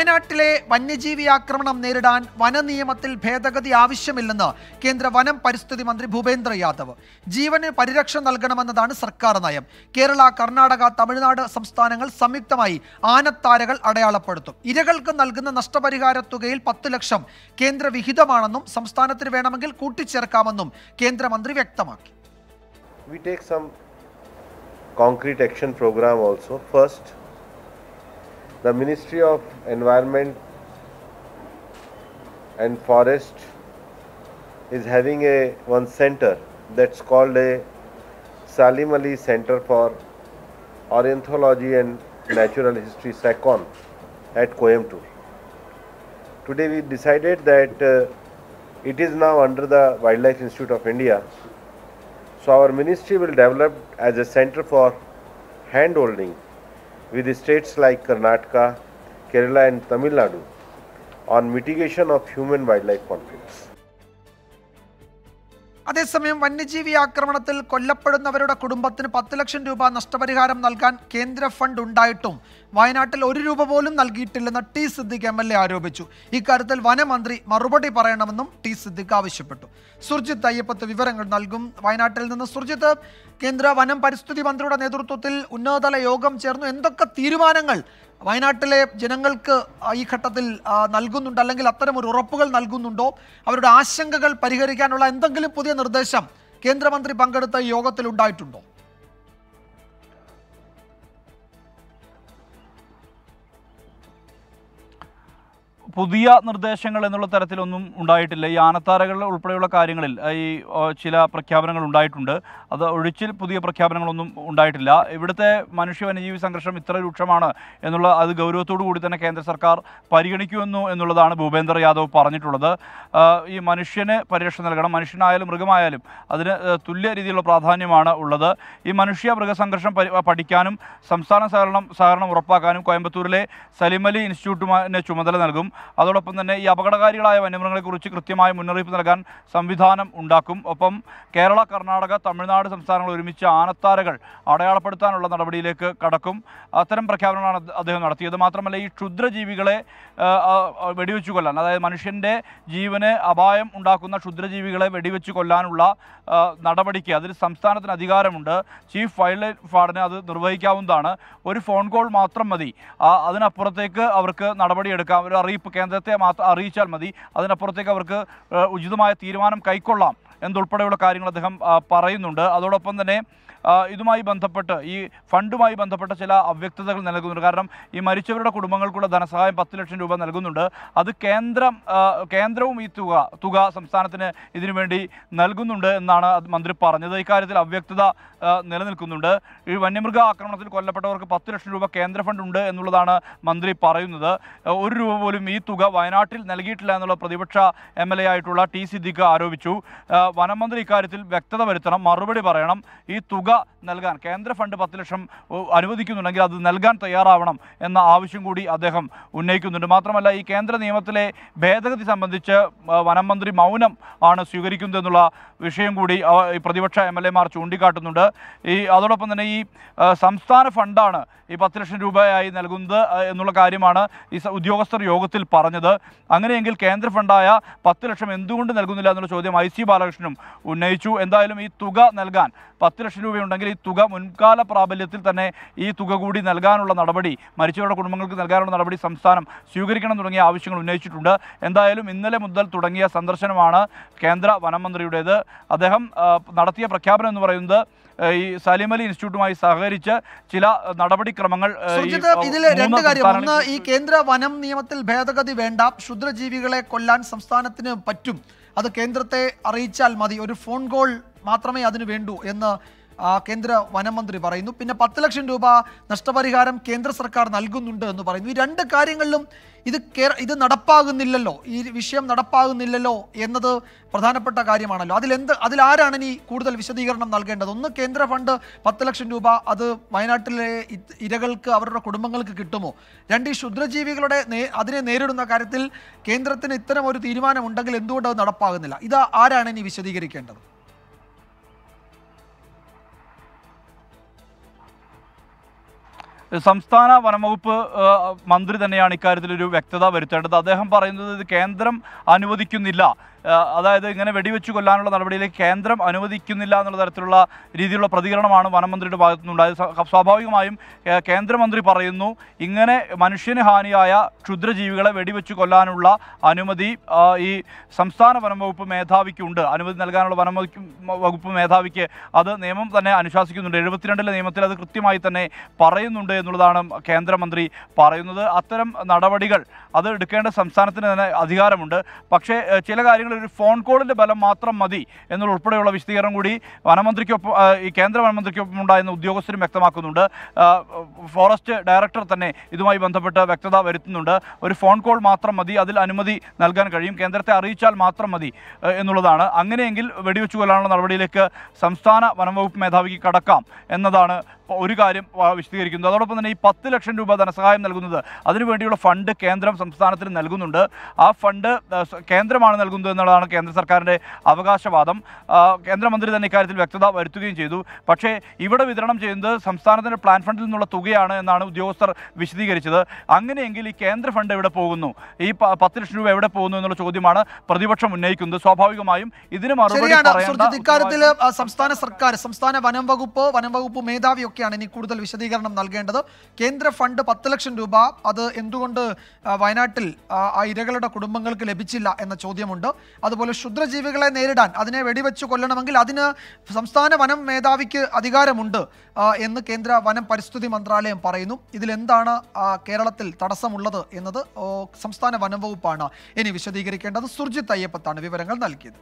വയനാട്ടിലെ വന്യജീവി ആക്രമണം നേരിടാൻ വനനിയമത്തിൽ ഭേദഗതി ആവശ്യമില്ലെന്ന് കേന്ദ്ര വനം പരിസ്ഥിതി മന്ത്രി ഭൂപേന്ദ്ര യാദവ്. ജീവന് പരിരക്ഷ നൽകണമെന്നതാണ് സർക്കാർ നയം. കേരള കർണാടക തമിഴ്നാട് സംസ്ഥാനങ്ങൾ സംയുക്തമായി ആനത്താരകൾ അടയാളപ്പെടുത്തും. ഇരകൾക്ക് നൽകുന്ന നഷ്ടപരിഹാര തുകയിൽ പത്ത് ലക്ഷം കേന്ദ്ര വിഹിതമാണെന്നും സംസ്ഥാനത്തിന് വേണമെങ്കിൽ കൂട്ടിച്ചേർക്കാമെന്നും കേന്ദ്രമന്ത്രി വ്യക്തമാക്കി. We take some concrete action the ministry of environment and forest is having a one center that's called a salim ali center for ornithology and natural history SACON at coimbatore. Today we decided that uh, it is now under the wildlife institute of india. So our ministry will develop as a center for handholding with states like Karnataka, Kerala and Tamil Nadu on mitigation of human wildlife conflicts. അതേസമയം വന്യജീവി ആക്രമണത്തിൽ കൊല്ലപ്പെടുന്നവരുടെ കുടുംബത്തിന് പത്ത് ലക്ഷം രൂപ നഷ്ടപരിഹാരം നൽകാൻ കേന്ദ്ര fund ഉണ്ടായിട്ടും വയനാട്ടിൽ ഒരു രൂപ പോലും നൽകിയിട്ടില്ലെന്ന് T Siddique M L A ആരോപിച്ചു. ഇക്കാര്യത്തിൽ വനമന്ത്രി മറുപടി പറയണമെന്നും ടി സിദ്ദിഖ് ആവശ്യപ്പെട്ടു. സുർജിത്ത് അയ്യപ്പത്ത് വിവരങ്ങൾ നൽകും. വയനാട്ടിൽ നിന്ന് സുർജിത്ത് കേന്ദ്ര വനം പരിസ്ഥിതി മന്ത്രിയുടെ നേതൃത്വത്തിൽ ഉന്നതതല യോഗം ചേർന്നു. എന്തൊക്കെ തീരുമാനങ്ങൾ വയനാട്ടിലെ ജനങ്ങൾക്ക് ഈ ഘട്ടത്തിൽ നൽകുന്നുണ്ട് അല്ലെങ്കിൽ അത്തരം ഒരു ഉറപ്പുകൾ നൽകുന്നുണ്ടോ? അവരുടെ ആശങ്കകൾ പരിഹരിക്കാനുള്ള എന്തെങ്കിലും പുതിയ നിർദ്ദേശം കേന്ദ്രമന്ത്രി പങ്കെടുത്ത യോഗത്തിൽ ഉണ്ടായിട്ടുണ്ടോ? പുതിയ നിർദ്ദേശങ്ങൾ എന്നുള്ള തരത്തിലൊന്നും ഉണ്ടായിട്ടില്ല. ഈ ആനത്താരകൾ ഉൾപ്പെടെയുള്ള കാര്യങ്ങളിൽ ഈ ചില പ്രഖ്യാപനങ്ങൾ ഉണ്ടായിട്ടുണ്ട്. അത് ഒഴിച്ചിൽ പുതിയ പ്രഖ്യാപനങ്ങളൊന്നും ഉണ്ടായിട്ടില്ല. ഇവിടുത്തെ മനുഷ്യ വന്യജീവി സംഘർഷം ഇത്ര രൂക്ഷമാണ് എന്നുള്ള അത് ഗൗരവത്തോടു കൂടി തന്നെ കേന്ദ്ര സർക്കാർ പരിഗണിക്കുമെന്നു എന്നുള്ളതാണ് ഭൂപേന്ദർ യാദവ് പറഞ്ഞിട്ടുള്ളത്. ഈ മനുഷ്യന് പരിരക്ഷ നൽകണം. മനുഷ്യനായാലും മൃഗമായാലും അതിന് തുല്യ രീതിയിലുള്ള പ്രാധാന്യമാണ് ഉള്ളത്. ഈ മനുഷ്യ മൃഗസംഘർഷം പഠിക്കാനും സംസ്ഥാന സഹകരണം സഹകരണം ഉറപ്പാക്കാനും കോയമ്പത്തൂരിലെ സലിമലി ഇൻസ്റ്റിറ്റ്യൂട്ടിന് ചുമതല നൽകും. അതോടൊപ്പം തന്നെ ഈ അപകടകാരികളായ വന്യമൃഗങ്ങളെക്കുറിച്ച് കൃത്യമായ മുന്നറിയിപ്പ് നൽകാൻ സംവിധാനം ഉണ്ടാക്കും. ഒപ്പം കേരള കർണാടക തമിഴ്നാട് സംസ്ഥാനങ്ങൾ ഒരുമിച്ച് ആനത്താരകൾ അടയാളപ്പെടുത്താനുള്ള നടപടിയിലേക്ക് കടക്കും. അത്തരം പ്രഖ്യാപനങ്ങളാണ് അദ്ദേഹം നടത്തിയത്. മാത്രമല്ല ഈ ക്ഷുദ്രജീവികളെ വെടിവെച്ച് കൊല്ലാൻ അതായത് മനുഷ്യന്റെ ജീവന് അപായം ഉണ്ടാക്കുന്ന ക്ഷുദ്രജീവികളെ വെടിവെച്ച് കൊല്ലാനുള്ള നടപടിക്ക് അതിൽ സംസ്ഥാനത്തിന് അധികാരമുണ്ട്. ചീഫ് വൈൽഡ് ലൈഫ് ഫാഡിനെ അത് നിർവഹിക്കാവുന്നതാണ്. ഒരു ഫോൺ കോൾ മാത്രം മതി. അതിനപ്പുറത്തേക്ക് അവർക്ക് നടപടിയെടുക്കാം. ഒരു അറിയിപ്പ് കേന്ദ്രത്തെ മാത്രം അറിയിച്ചാൽ മതി. അതിനപ്പുറത്തേക്ക് അവർക്ക് ഉചിതമായ തീരുമാനം കൈക്കൊള്ളാം എന്നുൾപ്പെടെയുള്ള കാര്യങ്ങൾ അദ്ദേഹം പറയുന്നുണ്ട്. അതോടൊപ്പം തന്നെ ഇതുമായി ബന്ധപ്പെട്ട് ഈ ഫണ്ടുമായി ബന്ധപ്പെട്ട ചില അവ്യക്തതകൾ നൽകുന്നുണ്ട്. കാരണം ഈ മരിച്ചവരുടെ കുടുംബങ്ങൾക്കുള്ള ധനസഹായം പത്ത് ലക്ഷം രൂപ നൽകുന്നുണ്ട്. അത് കേന്ദ്രം കേന്ദ്രവും ഈ തുക തുക സംസ്ഥാനത്തിന് ഇതിനുവേണ്ടി നൽകുന്നുണ്ട് എന്നാണ് മന്ത്രി പറഞ്ഞത്. ഇക്കാര്യത്തിൽ അവ്യക്തത നിലനിൽക്കുന്നുണ്ട്. ഈ വന്യമൃഗ ആക്രമണത്തിൽ കൊല്ലപ്പെട്ടവർക്ക് പത്ത് ലക്ഷം രൂപ കേന്ദ്ര ഫണ്ട് ഉണ്ട് എന്നുള്ളതാണ് മന്ത്രി പറയുന്നത്. ഒരു രൂപ പോലും ഈ തുക വയനാട്ടിൽ നൽകിയിട്ടില്ല എന്നുള്ള പ്രതിപക്ഷ എം എൽ എ ആയിട്ടുള്ള ടി സിദ്ദിഖ് ആരോപിച്ചു. വനം വനമന്ത്രി ഇക്കാര്യത്തിൽ വ്യക്തത വരുത്തണം. മറുപടി പറയണം. ഈ തുക നൽകാൻ കേന്ദ്ര ഫണ്ട് പത്ത് ലക്ഷം അനുവദിക്കുന്നുണ്ടെങ്കിൽ അത് നൽകാൻ തയ്യാറാവണം എന്ന ആവശ്യം കൂടി അദ്ദേഹം ഉന്നയിക്കുന്നുണ്ട്. മാത്രമല്ല ഈ കേന്ദ്ര നിയമത്തിലെ ഭേദഗതി സംബന്ധിച്ച് വനം മന്ത്രി മൗനം ആണ് സ്വീകരിക്കുന്നത് എന്നുള്ള വിഷയം കൂടി പ്രതിപക്ഷ എം എൽ എമാർ ചൂണ്ടിക്കാട്ടുന്നുണ്ട്. ഈ അതോടൊപ്പം തന്നെ ഈ സംസ്ഥാന ഫണ്ടാണ് ഈ പത്ത് ലക്ഷം രൂപയായി നൽകുന്നത് എന്നുള്ള കാര്യമാണ് ഈ ഉദ്യോഗസ്ഥർ യോഗത്തിൽ പറഞ്ഞത്. അങ്ങനെയെങ്കിൽ കേന്ദ്ര ഫണ്ടായ പത്ത് ലക്ഷം എന്തുകൊണ്ട് നൽകുന്നില്ല എന്നുള്ള ചോദ്യം ഐ സി ബാലകൃഷ്ണനും ഉന്നയിച്ചു. എന്തായാലും ഈ തുക നൽകാൻ പത്ത് ലക്ഷം രൂപയുണ്ടെങ്കിൽ ഈ തുക മുൻകാല പ്രാബല്യത്തിൽ തന്നെ ഈ തുക കൂടി നൽകാനുള്ള നടപടി മരിച്ചവരുടെ കുടുംബങ്ങൾക്ക് നൽകാനുള്ള നടപടി സംസ്ഥാനം സ്വീകരിക്കണം തുടങ്ങിയ ആവശ്യങ്ങൾ ഉന്നയിച്ചിട്ടുണ്ട്. എന്തായാലും ഇന്നലെ മുതൽ തുടങ്ങിയ സന്ദർശനമാണ് കേന്ദ്ര വനമന്ത്രിയുടേത്. അദ്ദേഹം നടത്തിയ പ്രഖ്യാപനം എന്ന് പറയുന്നത് ഈ സലീം അലി ഇൻസ്റ്റിറ്റ്യൂട്ടുമായി സഹകരിച്ച് ചില നടപടിക്രമങ്ങൾ ഈ, ഇതിൽ രണ്ട് കാര്യം. ഒന്ന് ഈ കേന്ദ്ര വനം നിയമത്തിൽ ഭേദഗതി വേണ്ട. ക്ഷുദ്രജീവികളെ കൊല്ലാൻ സംസ്ഥാനത്തിന് പറ്റും. അത് കേന്ദ്രത്തെ അറിയിച്ചാൽ മതി. ഒരു ഫോൺ കോൾ മാത്രമേ അതിന് വേണ്ടൂ എന്ന് കേന്ദ്ര വനമന്ത്രി പറയുന്നു. പിന്നെ പത്ത് ലക്ഷം രൂപ നഷ്ടപരിഹാരം കേന്ദ്ര സർക്കാർ നൽകുന്നുണ്ട് എന്ന് പറയുന്നു. ഈ രണ്ട് കാര്യങ്ങളിലും ഇത് ഇത് നടപ്പാകുന്നില്ലല്ലോ. ഈ വിഷയം നടപ്പാകുന്നില്ലല്ലോ എന്നത് പ്രധാനപ്പെട്ട കാര്യമാണല്ലോ. അതിലെന്ത് അതിലാരാണ് ഇനി കൂടുതൽ വിശദീകരണം നൽകേണ്ടത്? ഒന്ന് കേന്ദ്ര ഫണ്ട് പത്ത് ലക്ഷം രൂപ അത് വയനാട്ടിലെ ഇരകൾക്ക് അവരുടെ കുടുംബങ്ങൾക്ക് കിട്ടുമോ? രണ്ട് ഈ ക്ഷുദ്രജീവികളുടെ അതിനെ നേരിടുന്ന കാര്യത്തിൽ കേന്ദ്രത്തിന് ഇത്തരം ഒരു തീരുമാനമുണ്ടെങ്കിൽ എന്തുകൊണ്ട് അത് നടപ്പാകുന്നില്ല? ഇത് ആരാണ് ഇനി വിശദീകരിക്കേണ്ടത്? സംസ്ഥാന വനംവകുപ്പ് മന്ത്രി തന്നെയാണ് ഇക്കാര്യത്തിൽ ഒരു വ്യക്തത വരുത്തേണ്ടത്. അദ്ദേഹം പറയുന്നത് ഇത് കേന്ദ്രം അനുവദിക്കുന്നില്ല. അതായത് ഇങ്ങനെ വെടിവെച്ച് കൊല്ലാനുള്ള നടപടിയിലേക്ക് കേന്ദ്രം അനുവദിക്കുന്നില്ല എന്നുള്ള തരത്തിലുള്ള രീതിയിലുള്ള പ്രതികരണമാണ് വനമന്ത്രിയുടെ ഭാഗത്തു നിന്നുണ്ടായത് സ്വാഭാവികമായും കേന്ദ്രമന്ത്രി പറയുന്നു ഇങ്ങനെ മനുഷ്യന് ഹാനിയായ ക്ഷുദ്രജീവികളെ വെടിവെച്ച് കൊല്ലാനുള്ള അനുമതി ഈ സംസ്ഥാന വനം വനംവകുപ്പ് മേധാവിക്കുണ്ട്. അനുമതി നൽകാനുള്ള വനം വകുപ്പ് മേധാവിക്ക് അത് നിയമം തന്നെ അനുശാസിക്കുന്നുണ്ട്. എഴുപത്തിരണ്ടിലെ നിയമത്തിൽ അത് കൃത്യമായി തന്നെ പറയുന്നുണ്ട് എന്നുള്ളതാണ് കേന്ദ്രമന്ത്രി പറയുന്നത്. അത്തരം നടപടികൾ അത് എടുക്കേണ്ട സംസ്ഥാനത്തിന് തന്നെ അധികാരമുണ്ട്. പക്ഷേ ചില ചില കാര്യങ്ങളിൽ ഒരു ഫോൺ കോളിന്റെ ബലം മാത്രം മതി എന്നുള്ള ഉൾപ്പെടെയുള്ള വിശദീകരണം കൂടി വനമന്ത്രിക്കൊപ്പം ഈ കേന്ദ്ര വനമന്ത്രിക്കൊപ്പം ഉണ്ടായിരുന്ന ഉദ്യോഗസ്ഥരും വ്യക്തമാക്കുന്നുണ്ട്. ഫോറസ്റ്റ് ഡയറക്ടർ തന്നെ ഇതുമായി ബന്ധപ്പെട്ട് വ്യക്തത വരുത്തുന്നുണ്ട്. ഒരു ഫോൺ കോൾ മാത്രം മതി അതിൽ അനുമതി നൽകാൻ കഴിയും. കേന്ദ്രത്തെ അറിയിച്ചാൽ മാത്രം മതി എന്നുള്ളതാണ്. അങ്ങനെയെങ്കിൽ വെടിവെച്ചു കൊല്ലാനുള്ള നടപടിയിലേക്ക് സംസ്ഥാന വനംവകുപ്പ് മേധാവിക്ക് കടക്കാം എന്നതാണ് ഒരു കാര്യം വിശദീകരിക്കുന്നു. വിശദീകരിക്കുന്നത് അതോടൊപ്പം തന്നെ ഈ പത്ത് ലക്ഷം രൂപ ധനസഹായം നൽകുന്നത് അതിനുവേണ്ടിയുള്ള ഫണ്ട് കേന്ദ്രം സംസ്ഥാനത്തിന് നൽകുന്നുണ്ട്. ആ ഫണ്ട് കേന്ദ്രമാണ് നൽകുന്നത് എന്നുള്ളതാണ് കേന്ദ്ര സർക്കാരിന്റെ അവകാശവാദം. കേന്ദ്രമന്ത്രി തന്നെ ഇക്കാര്യത്തിൽ വ്യക്തത വരുത്തുകയും ചെയ്തു. പക്ഷേ ഇവിടെ വിതരണം ചെയ്യുന്നത് സംസ്ഥാനത്തിന്റെ പ്ലാൻ ഫണ്ടിൽ നിന്നുള്ള തുകയാണ് എന്നാണ് ഉദ്യോഗസ്ഥർ വിശദീകരിച്ചത്. അങ്ങനെയെങ്കിൽ ഈ കേന്ദ്ര ഫണ്ട് എവിടെ പോകുന്നു? ഈ പത്ത് ലക്ഷം രൂപ എവിടെ പോകുന്നു എന്നുള്ള ചോദ്യമാണ് പ്രതിപക്ഷം ഉന്നയിക്കുന്നത്. സ്വാഭാവികമായും ഇതിന് മറുപടി സംസ്ഥാന സർക്കാർ സംസ്ഥാന വനം വകുപ്പ് വനം വകുപ്പ് മേധാവിയൊക്കെയാണ് ഇനി കൂടുതൽ വിശദീകരണം നൽകേണ്ടത്. കേന്ദ്ര ഫണ്ട് പത്ത് ലക്ഷം രൂപ. അത് എന്തുകൊണ്ട് വയനാട്ടിൽ ആ, ഇരകളുടെ കുടുംബങ്ങൾക്ക് ലഭിച്ചില്ല എന്ന ചോദ്യമുണ്ട്. അതുപോലെ ക്ഷുദ്രജീവികളെ നേരിടാൻ അതിനെ വെടിവെച്ച് കൊല്ലണമെങ്കിൽ അതിന് സംസ്ഥാന വനം മേധാവിക്ക് അധികാരമുണ്ട് എന്ന് കേന്ദ്ര വനം പരിസ്ഥിതി മന്ത്രാലയം പറയുന്നു. ഇതിലെന്താണ് കേരളത്തിൽ തടസ്സമുള്ളത് എന്നത് സംസ്ഥാന വനം വകുപ്പാണ് ഇനി വിശദീകരിക്കേണ്ടത്. സുർജിത് അയ്യപ്പത്താണ് വിവരങ്ങൾ നൽകിയത്.